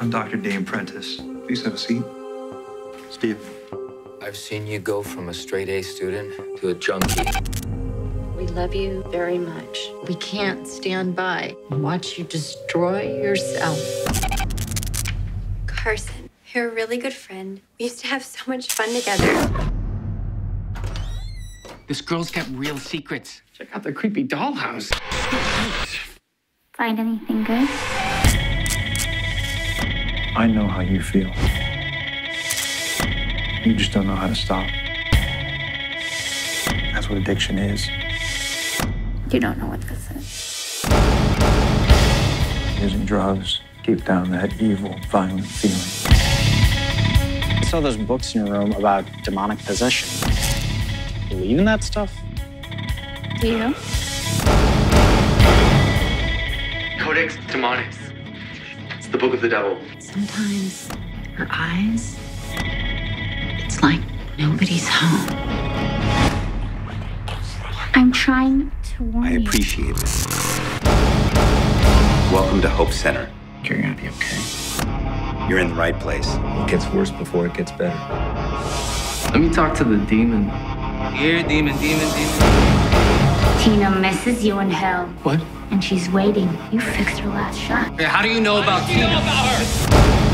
I'm Dr. Dane Prentice. Please have a seat. Steve. I've seen you go from a straight A student to a junkie. We love you very much. We can't stand by and watch you destroy yourself. Carson, you're a really good friend. We used to have so much fun together. This girl's got real secrets. Check out the creepy dollhouse. Find anything good? I know how you feel. You just don't know how to stop. That's what addiction is. You don't know what this is. Using drugs keep down that evil, violent feeling. I saw those books in your room about demonic possession. Believe in that stuff? Do you? Codex Demonis. It's the book of the devil. Sometimes her eyes, it's like nobody's home. I'm trying to warn I you. appreciate it. Welcome to Hope Center. You're gonna be okay. You're in the right place. It gets worse before it gets better. Let me talk to the demon. Here, demon, demon, demon. Tina misses you in hell, What? and she's waiting. You fixed her last shot. How do you know about Tina?